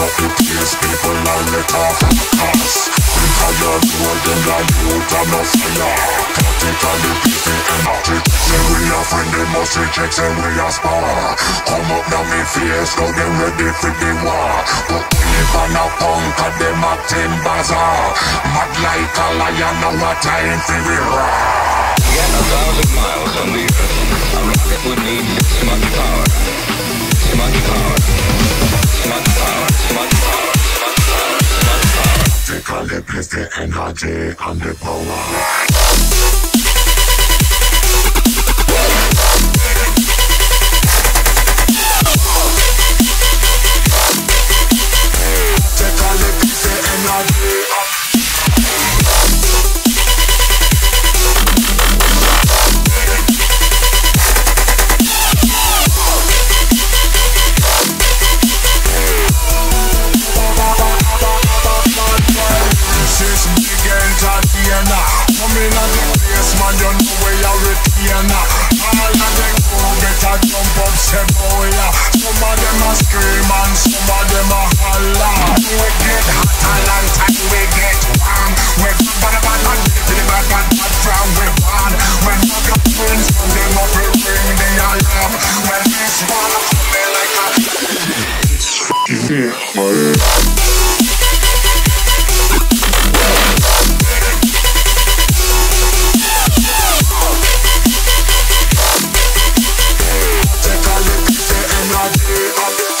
up the place, people are let off cars. Because you're more than that youth and no fire. Practically busy energy. Say we are friend, they must reject, say we are spar. Come up now me face, now ready for the war. But live on a punk and them acting bazaar. Mad like a lion, now a time for we roar. Thousand miles from the The energy and the power. and some of them a holla We get hot a long time, we get warm We come bad, bad, bad, to the bad, bad, bad from we born When I got friends, from them up we ring the alarm When this one come like a It's fucking hot I'm